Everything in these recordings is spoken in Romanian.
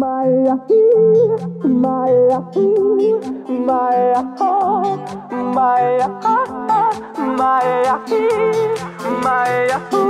my my my my my my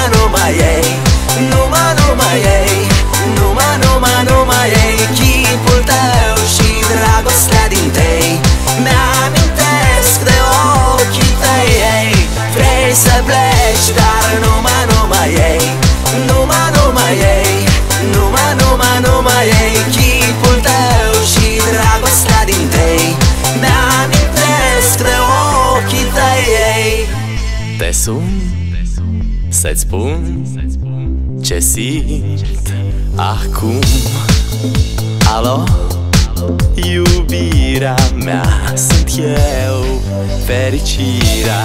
Te sun să-ți spun ce simt acum. Alo? Iubirea mea sunt eu Fericirea.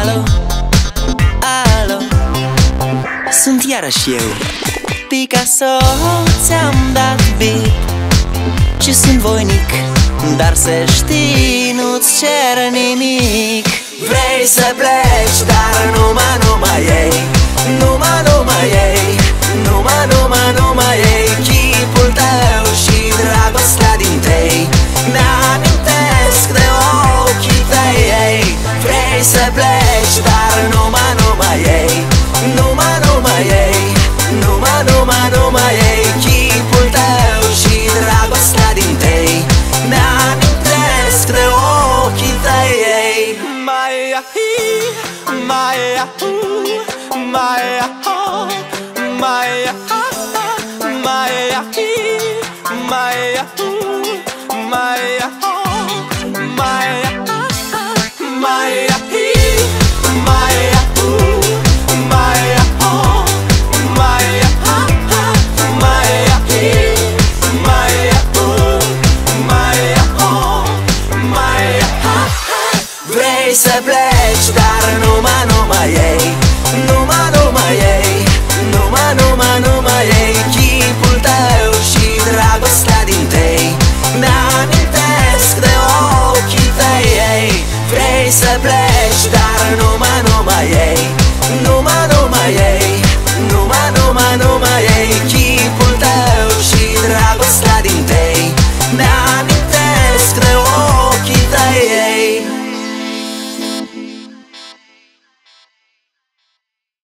Alo, alo? Sunt iarăși eu. Picasso Ți-am dat bip Și sunt voinic Dar să știi Nu-ți cer nimic. Vrei să pleci Numai, numai, numai ei Chipul tău și dragostea din tei. Mi-amintesc de ochii tăi. Ei Maya, Maya, Maya, Maya, Maya, numai ei. Numai, numai ei. Numai, numai, numai ei. Chipul tău și dragostea din tei. Mi-amintesc de ochii tăi ei. Vrei să pleci?